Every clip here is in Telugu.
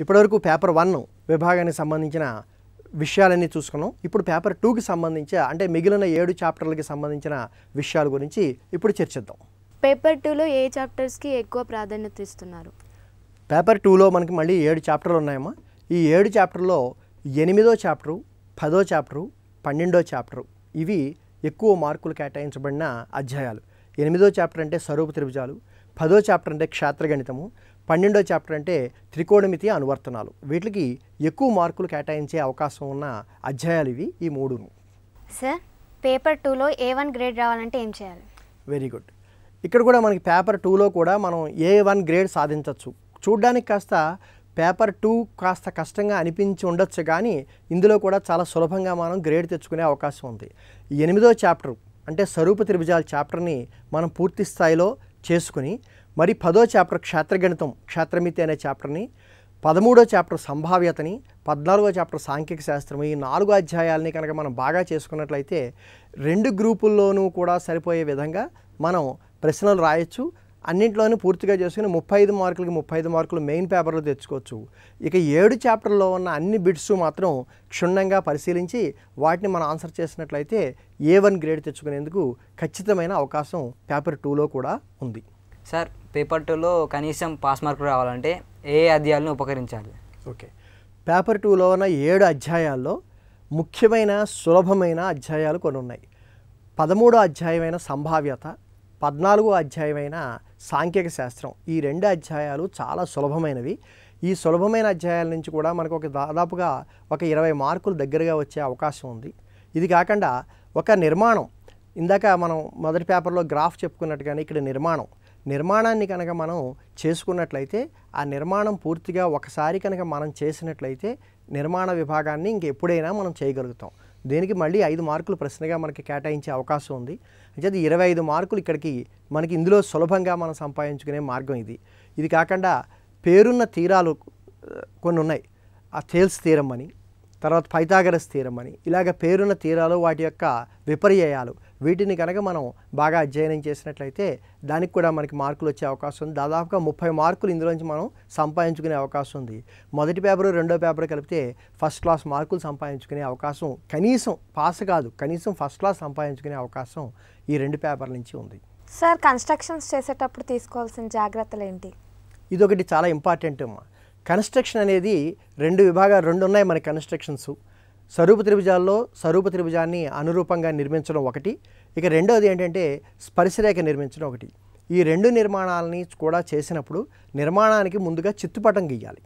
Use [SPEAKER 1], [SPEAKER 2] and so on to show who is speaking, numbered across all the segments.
[SPEAKER 1] ఇప్పటివరకు పేపర్ వన్ విభాగానికి సంబంధించిన విషయాలన్నీ చూసుకున్నాం. ఇప్పుడు పేపర్ టూకి సంబంధించి అంటే మిగిలిన ఏడు చాప్టర్లకి సంబంధించిన విషయాల గురించి ఇప్పుడు చర్చిద్దాం.
[SPEAKER 2] పేపర్ టూలో ఏ చాప్టర్స్కి ఎక్కువ ప్రాధాన్యత ఇస్తున్నారు?
[SPEAKER 1] పేపర్ టూలో మనకి మళ్ళీ ఏడు చాప్టర్లు ఉన్నాయమ్మా. ఈ ఏడు చాప్టర్లో ఎనిమిదో చాప్టరు పదో చాప్టరు పన్నెండో చాప్టరు ఇవి ఎక్కువ మార్కులు కేటాయించబడిన అధ్యాయాలు. ఎనిమిదో చాప్టర్ అంటే స్వరూప త్రిభుజాలు పదో చాప్టర్ అంటే క్షేత్రగణితము పన్నెండో చాప్టర్ అంటే త్రికోణమితి అనువర్తనాలు. వీటికి ఎక్కువ మార్కులు కేటాయించే అవకాశం ఉన్న అధ్యాయాలు ఇవి ఈ మూడును.
[SPEAKER 3] సార్ పేపర్ టూలో ఏ వన్ గ్రేడ్ రావాలంటే ఏం చేయాలి?
[SPEAKER 1] Very good. ఇక్కడ కూడా మనకి పేపర్ టూలో కూడా మనం ఏ వన్ గ్రేడ్ సాధించవచ్చు చూడ్డానికి కాస్త పేపర్ టూ కాస్త కష్టంగా అనిపించి ఉండొచ్చు కానీ ఇందులో కూడా చాలా సులభంగా మనం గ్రేడ్ తెచ్చుకునే అవకాశం ఉంది. ఎనిమిదో చాప్టర్ అంటే స్వరూప త్రిభుజాల చాప్టర్ని మనం పూర్తి స్థాయిలో చేసుకుని మరి పదో చాప్టర్ క్షేత్రగణితం క్షేత్రమితి అనే చాప్టర్ని పదమూడో చాప్టర్ సంభావ్యతని పద్నాలుగో చాప్టర్ సాంఖ్యక శాస్త్రం ఈ నాలుగు అధ్యాయాలని కనుక మనం బాగా చేసుకున్నట్లయితే రెండు గ్రూపుల్లోనూ కూడా సరిపోయే విధంగా మనం ప్రశ్నలు రాయొచ్చు. అన్నింటిలోనూ పూర్తిగా చేసుకుని ముప్పై ఐదు మార్కులకి ముప్పై ఐదు మార్కులు మెయిన్ పేపర్లో తెచ్చుకోవచ్చు. ఇక ఏడు చాప్టర్లో ఉన్న అన్ని బిట్స్ మాత్రం క్షుణ్ణంగా పరిశీలించి వాటిని మనం ఆన్సర్ చేసినట్లయితే ఏ వన్ గ్రేడ్ తెచ్చుకునేందుకు ఖచ్చితమైన అవకాశం పేపర్ టూలో కూడా ఉంది.
[SPEAKER 4] సార్ పేపర్ టూలో కనీసం పాస్ మార్కులు రావాలంటే ఏ అధ్యాయాలను ఉపకరించాలి?
[SPEAKER 1] ఓకే. పేపర్ టూలో ఉన్న ఏడు అధ్యాయాల్లో ముఖ్యమైన సులభమైన అధ్యాయాలు కొన్ని ఉన్నాయి. పదమూడో అధ్యాయమైన సంభావ్యత పద్నాలుగో అధ్యాయమైన సాంఖ్యక శాస్త్రం. ఈ రెండు అధ్యాయాలు చాలా సులభమైనవి. ఈ సులభమైన అధ్యాయాల నుంచి కూడా మనకు ఒక దాదాపుగా ఒక ఇరవై మార్కులు దగ్గరగా వచ్చే అవకాశం ఉంది. ఇది కాకుండా ఒక నిర్మాణం. ఇందాక మనం మొదటి పేపర్లో గ్రాఫ్ చెప్పుకున్నట్టుగానే ఇక్కడ నిర్మాణం. నిర్మాణాన్ని కనుక మనం చేసుకున్నట్లయితే ఆ నిర్మాణం పూర్తిగా ఒకసారి కనుక మనం చేసినట్లయితే నిర్మాణ విభాగాన్ని ఇంకెప్పుడైనా మనం చేయగలుగుతాం. దీనికి మళ్ళీ ఐదు మార్కులు ప్రశ్నగా మనకి కేటాయించే అవకాశం ఉంది. అంటే ఇరవై ఐదు మార్కులు ఇక్కడికి మనకి ఇందులో సులభంగా మనం సంపాదించుకునే మార్గం ఇది. ఇది కాకుండా పేరున్న తీరాలు కొన్ని ఉన్నాయి. ఆ థేల్స్ తీరం అని తర్వాత పైతాగరస్ తీరం అని ఇలాగ పేరున్న తీరాలు వాటి యొక్క విపర్యయాలు వీటిని కనుక మనం బాగా అధ్యయనం చేసినట్లయితే దానికి కూడా మనకి మార్కులు వచ్చే అవకాశం ఉంది. దాదాపుగా ముప్పై మార్కులు ఇందులోంచి మనం సంపాదించుకునే అవకాశం ఉంది. మొదటి పేపర్ రెండో పేపర్ కలిపితే ఫస్ట్ క్లాస్ మార్కులు సంపాదించుకునే అవకాశం కనీసం పాస్ కాదు కనీసం ఫస్ట్ క్లాస్ సంపాదించుకునే అవకాశం ఈ రెండు పేపర్ల నుంచి ఉంది.
[SPEAKER 5] సార్ కన్స్ట్రక్షన్స్ చేసేటప్పుడు తీసుకోవాల్సిన జాగ్రత్తలు ఏంటి?
[SPEAKER 1] ఇదొకటి చాలా ఇంపార్టెంట్ అమ్మా. కన్స్ట్రక్షన్ అనేది రెండు విభాగాలు రెండు ఉన్నాయి మన కన్స్ట్రక్షన్స్. స్వరూప త్రిభుజాల్లో స్వరూప త్రిభుజాన్ని అనురూపంగా నిర్మించడం ఒకటి. ఇక రెండవది ఏంటంటే స్పర్శరేఖ నిర్మించడం ఒకటి. ఈ రెండు నిర్మాణాలని కూడా చేసినప్పుడు నిర్మాణానికి ముందుగా చిత్తుపటం గీయాలి.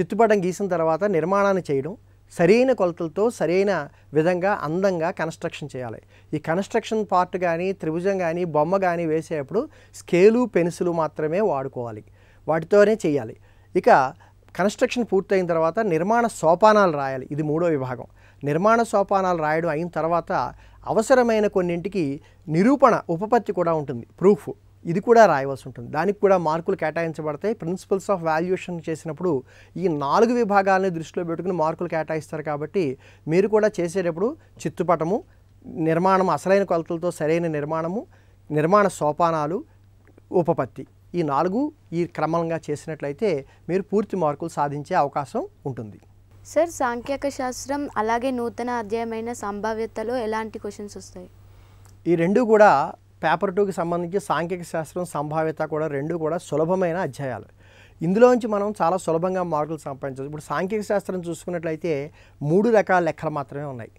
[SPEAKER 1] చిత్తుపటం గీసిన తర్వాత నిర్మాణాన్ని చేయడం సరైన కొలతలతో సరైన విధంగా అందంగా కన్స్ట్రక్షన్ చేయాలి. ఈ కన్స్ట్రక్షన్ పార్ట్ కానీ త్రిభుజం కానీ బొమ్మ కానీ వేసేటప్పుడు స్కేలు పెన్సిలు మాత్రమే వాడుకోవాలి. వాటితోనే చేయాలి. ఇక కన్స్ట్రక్షన్ పూర్తయిన తర్వాత నిర్మాణ సోపానాలు రాయాలి. ఇది మూడో విభాగం. నిర్మాణ సోపానాలు రాయడం అయిన తర్వాత అవసరమైన కొన్నింటికి నిరూపణ ఉపపత్తి కూడా ఉంటుంది. ప్రూఫ్ ఇది కూడా రాయవలసి ఉంటుంది. దానికి కూడా మార్కులు కేటాయించబడతాయి. ప్రిన్సిపల్స్ ఆఫ్ వాల్యుయేషన్ చేసినప్పుడు ఈ నాలుగు విభాగాలని దృష్టిలో పెట్టుకుని మార్కులు కేటాయిస్తారు కాబట్టి మీరు కూడా చేసేటప్పుడు చిత్తుపటము నిర్మాణం అసలైన కొలతలతో సరైన నిర్మాణము నిర్మాణ సోపానాలు ఉపపత్తి ఈ నాలుగు ఈ క్రమంగా చేసినట్లయితే మీరు పూర్తి మార్కులు సాధించే అవకాశం ఉంటుంది.
[SPEAKER 2] సార్ సాంఖ్యక శాస్త్రం అలాగే నూతన అధ్యాయమైన సంభావ్యతలో ఎలాంటి క్వశ్చన్స్ వస్తాయి?
[SPEAKER 1] ఈ రెండు కూడా పేపర్ టూకి సంబంధించి సాంఖ్యక శాస్త్రం సంభావ్యత కూడా రెండు కూడా సులభమైన అధ్యాయాలు. ఇందులోంచి మనం చాలా సులభంగా మార్కులు సంపాదించవచ్చు. ఇప్పుడు సాంఖ్యక శాస్త్రం చూసుకున్నట్లయితే మూడు రకాల లెక్కలు మాత్రమే ఉన్నాయి.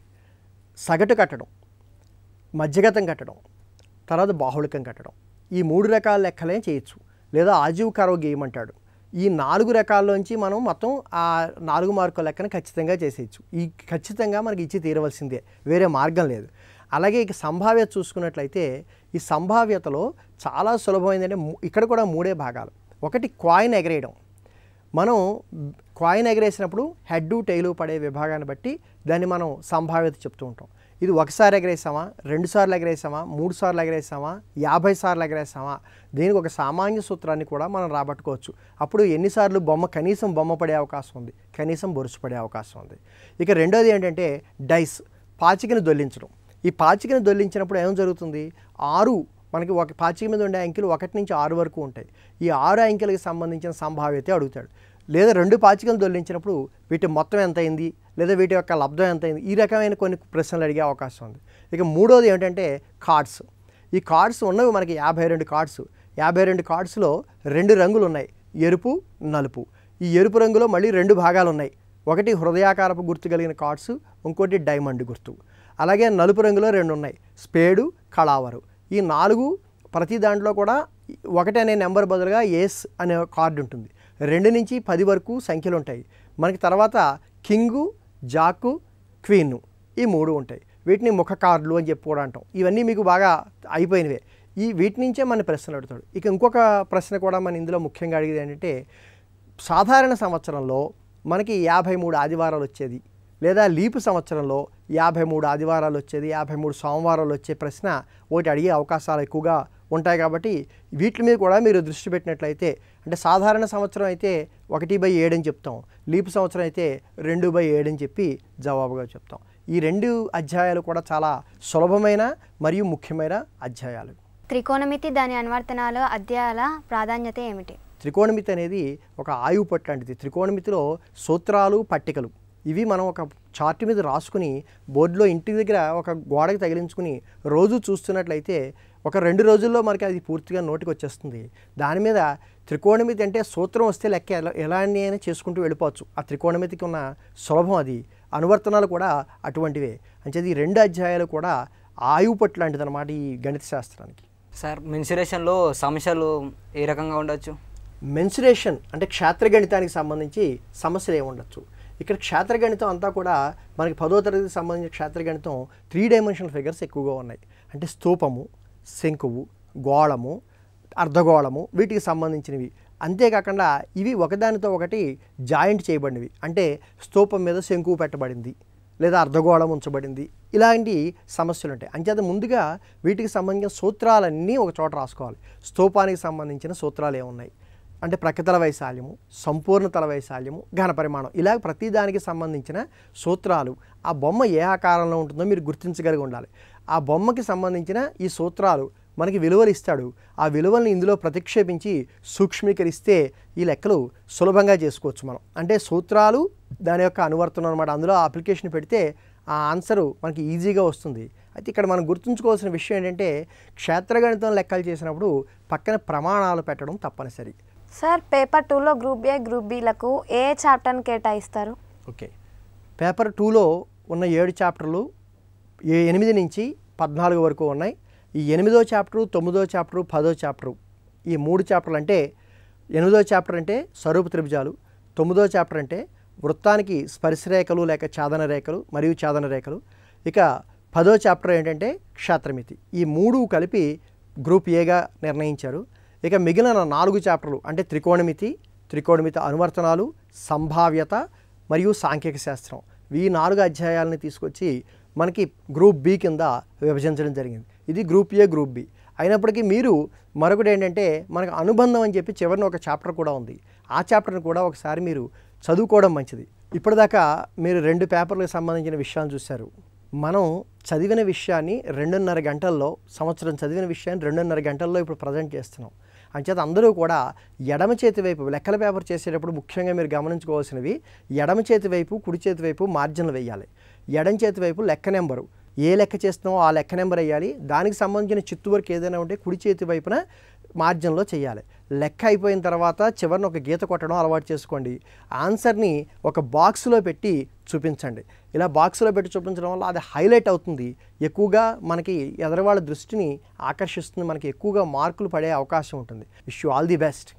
[SPEAKER 1] సగటు కట్టడం మధ్యగతం కట్టడం తర్వాత బాహుళికం కట్టడం. ఈ మూడు రకాల లెక్కలే చేయొచ్చు. లేదా ఆజీవ్ గేమ్ గేయమంటాడు ఈ నాలుగు రకాల్లోంచి మనం మొత్తం ఆ నాలుగు మార్కుల లెక్కను ఖచ్చితంగా చేసేయచ్చు. ఈ ఖచ్చితంగా మనకి ఇచ్చి తీరవలసిందే. వేరే మార్గం లేదు. అలాగే ఇక సంభావ్యత చూసుకున్నట్లయితే ఈ సంభావ్యతలో చాలా సులభమైందంటే ఇక్కడ కూడా మూడే భాగాలు. ఒకటి కాయిన్ ఎగరేయడం. మనం కాయిన్ ఎగరేసినప్పుడు హెడ్ టైలు పడే విభాగాన్ని బట్టి దాన్ని మనం సంభావ్యత చెప్తూ ఉంటాం. ఇది ఒకసారి ఎగరేసామా? రెండు సార్లు ఎగరేసామా? మూడు సార్లు ఎగరేసామా? యాభై సార్లు ఎగరేసామా? దీనికి ఒక సామాన్య సూత్రాన్ని కూడా మనం రాబట్టుకోవచ్చు. అప్పుడు ఎన్నిసార్లు బొమ్మ కనీసం బొమ్మ పడే అవకాశం ఉంది? కనీసం బొరుసు పడే అవకాశం ఉంది. ఇక రెండోది ఏంటంటే డైస్ పాచికను దొల్లించడం. ఈ పాచికని దొల్లించినప్పుడు ఏం జరుగుతుంది? ఆరు మనకి ఒక పాచిక మీద ఉండే అంకెలు ఒకటి నుంచి ఆరు వరకు ఉంటాయి. ఈ ఆరు అంకెలకు సంబంధించిన సంభావ్యత అడుగుతాడు. లేదా రెండు పాచికలు దొల్లించినప్పుడు వీటి మొత్తం ఎంత అయింది లేదా వీటి యొక్క లబ్ధం ఎంత అయింది ఈ రకమైన కొన్ని ప్రశ్నలు అడిగే అవకాశం ఉంది. ఇక మూడోది ఏమిటంటే కార్డ్స్. ఈ కార్డ్స్ ఉన్నవి మనకి యాభై రెండు కార్డ్స్. యాభై రెండు కార్డ్స్లో రెండు రంగులు ఉన్నాయి. ఎరుపు నలుపు. ఈ ఎరుపు రంగులో మళ్ళీ రెండు భాగాలు ఉన్నాయి. ఒకటి హృదయాకారపు గుర్తు కలిగిన కార్డ్స్ ఇంకోటి డైమండ్ గుర్తు. అలాగే నలుపు రంగులో రెండు ఉన్నాయి. స్పేడు కళావరు. ఈ నాలుగు ప్రతి దాంట్లో కూడా ఒకటి అనే నెంబర్ బదులుగా ఏస్ అనే కార్డు ఉంటుంది. రెండు నుంచి పది వరకు సంఖ్యలు ఉంటాయి మనకి తర్వాత కింగు జాకు క్వీన్ ఈ మూడు ఉంటాయి. వీటిని ముఖ కార్డులు అని చెప్పి కూడా అంటాం. ఇవన్నీ మీకు బాగా అయిపోయినవే. ఈ వీటి నుంచే మన ప్రశ్నలు అడుగుతాడు. ఇక ఇంకొక ప్రశ్న కూడా మన ఇందులో ముఖ్యంగా అడిగేది ఏంటంటే సాధారణ సంవత్సరంలో మనకి యాభై మూడు ఆదివారాలు వచ్చేది లేదా లీపు సంవత్సరంలో యాభై మూడు ఆదివారాలు వచ్చేది యాభై మూడు సోమవారాలు వచ్చే ప్రశ్న ఒకటి అడిగే అవకాశాలు ఎక్కువగా ఉంటాయి కాబట్టి వీటి మీద కూడా మీరు దృష్టి పెట్టినట్లయితే అంటే సాధారణ సంవత్సరం అయితే ఒకటి బై ఏడు అని చెప్తాం. లీపు సంవత్సరం అయితే రెండు బై ఏడు అని చెప్పి జవాబుగా చెప్తాం. ఈ రెండు అధ్యాయాలు కూడా చాలా సులభమైన మరియు ముఖ్యమైన అధ్యాయాలు.
[SPEAKER 3] త్రికోణమితి దాని అనువర్తనాలు అధ్యాయాల ప్రాధాన్యత ఏమిటి?
[SPEAKER 1] త్రికోణమితి అనేది ఒక ఆయువు పట్టు లాంటిది. త్రికోణమితిలో సూత్రాలు పట్టికలు. ఇవి మనం ఒక చార్ట్ మీద రాసుకుని బోర్డులో ఇంటి దగ్గర ఒక గోడకి తగిలించుకుని రోజు చూస్తున్నట్లయితే ఒక రెండు రోజుల్లో మనకి అది పూర్తిగా నోటికి వచ్చేస్తుంది. దాని మీద త్రికోణమితి అంటే సూత్రం వస్తే లెక్క ఎలా ఎలాంటి అయినా చేసుకుంటూ వెళ్ళిపోవచ్చు. ఆ త్రికోణమితికి ఉన్న సులభం అది. అనువర్తనాలు కూడా అటువంటివే. అంటే ఈ రెండు అధ్యాయాలు కూడా ఆయువు పట్టు లాంటిది అనమాట ఈ గణిత శాస్త్రానికి.
[SPEAKER 4] సార్ మెన్సురేషన్లో సమస్యలు ఏ రకంగా ఉండొచ్చు?
[SPEAKER 1] మెన్సురేషన్ అంటే క్షేత్రగణితానికి సంబంధించి సమస్యలు ఏముండొచ్చు ఇక్కడ క్షేత్రగణితం అంతా కూడా మనకి పదో తరగతికి సంబంధించిన క్షేత్రగణితం త్రీ డైమెన్షనల్ ఫిగర్స్ ఎక్కువగా ఉన్నాయి. అంటే స్తూపము శంకువు గోళము అర్ధగోళము వీటికి సంబంధించినవి. అంతేకాకుండా ఇవి ఒకదానితో ఒకటి జాయింట్ చేయబడినవి. అంటే స్తూపం మీద శంకువు పెట్టబడింది లేదా అర్ధగోళం ఉంచబడింది. ఇలాంటి సమస్యలు ఉంటాయి. అంచేత ముందుగా వీటికి సంబంధించిన సూత్రాలన్నీ ఒక చోట రాసుకోవాలి. స్తూపానికి సంబంధించిన సూత్రాలు ఏమున్నాయి? అంటే ప్రకృతల వైశాల్యము సంపూర్ణ తల వైశాల్యము ఘన పరిమాణం. ఇలా ప్రతి దానికి సంబంధించిన సూత్రాలు. ఆ బొమ్మ ఏ ఆకారంలో ఉంటుందో మీరు గుర్తించగలిగి ఉండాలి. ఆ బొమ్మకి సంబంధించిన ఈ సూత్రాలు మనకి విలువలు ఇస్తాడు ఆ విలువల్ని ఇందులో ప్రతిక్షేపించి సూక్ష్మీకరిస్తే ఈ లెక్కలు సులభంగా చేసుకోవచ్చు మనం. అంటే సూత్రాలు దాని యొక్క అనువర్తనం అనమాట అందులో అప్లికేషన్ పెడితే ఆ ఆన్సరు మనకి ఈజీగా వస్తుంది. అయితే ఇక్కడ మనం గుర్తుంచుకోవాల్సిన విషయం ఏంటంటే క్షేత్రగణితం లెక్కలు చేసినప్పుడు పక్కన ప్రమాణాలు పెట్టడం తప్పనిసరి.
[SPEAKER 5] సార్ పేపర్ టూలో గ్రూప్ ఏ గ్రూప్ బిలకు ఏ చాప్టర్ని కేటాయిస్తారు?
[SPEAKER 1] ఓకే. పేపర్ టూలో ఉన్న ఏడు చాప్టర్లు ఎనిమిది నుంచి పద్నాలుగు వరకు ఉన్నాయి. ఈ ఎనిమిదో చాప్టరు తొమ్మిదో చాప్టరు పదో చాప్టరు ఈ మూడు చాప్టర్లు అంటే ఎనిమిదో చాప్టర్ అంటే స్వరూప త్రిభుజాలు తొమ్మిదో చాప్టర్ అంటే వృత్తానికి స్పర్శరేఖలు లేక చాదన రేఖలు మరియు చాదన రేఖలు. ఇక పదో చాప్టర్ ఏంటంటే క్షేత్రమితి. ఈ మూడు కలిపి గ్రూప్ ఏగా నిర్ణయించారు. ఇక మిగిలిన నాలుగు చాప్టర్లు అంటే త్రికోణమితి త్రికోణమితి అనువర్తనాలు సంభావ్యత మరియు సాంఖ్యక శాస్త్రం. ఈ నాలుగు అధ్యాయాలని తీసుకొచ్చి మనకి గ్రూప్ బి కింద విభజించడం జరిగింది. ఇది గ్రూప్ ఏ గ్రూప్ బి. అయినప్పటికీ మీరు మరొకటి ఏంటంటే మనకు అనుబంధం అని చెప్పి చివరిన ఒక చాప్టర్ కూడా ఉంది. ఆ చాప్టర్ని కూడా ఒకసారి మీరు చదువుకోవడం మంచిది. ఇప్పటిదాకా మీరు రెండు పేపర్లకు సంబంధించిన విషయాలు చూశారు. మనం చదివిన విషయాన్ని రెండున్నర గంటల్లో సంవత్సరం చదివిన విషయాన్ని రెండున్నర గంటల్లో ఇప్పుడు ప్రజెంట్ చేస్తున్నాం. అంచేత అందరూ కూడా ఎడమ చేతి వైపు లెక్కల పేపర్ చేసేటప్పుడు ముఖ్యంగా మీరు గమనించుకోవాల్సినవి ఎడమ చేతి వైపు కుడి చేతి వైపు మార్జిన్లు వేయాలి. ఎడం చేతి వైపు లెక్క నెంబరు. ఏ లెక్క చేస్తున్నామో ఆ లెక్క నెంబర్ వేయాలి. దానికి సంబంధించిన చిత్తు వరకు ఏదైనా ఉంటే కుడి చేతి వైపున మార్జిన్లో చేయాలి. లెక్క అయిపోయిన తర్వాత చివరిన ఒక గీత కొట్టడం అలవాటు చేసుకోండి. ఆన్సర్ని ఒక బాక్స్లో పెట్టి చూపించండి. ఇలా బాక్స్లో పెట్టి చూపించడం వల్ల అది హైలైట్ అవుతుంది. ఎక్కువగా మనకి ఎదరవాళ్ళ దృష్టిని ఆకర్షిస్తుంది. మనకి ఎక్కువగా మార్కులు పడే అవకాశం ఉంటుంది. Wish you all the best.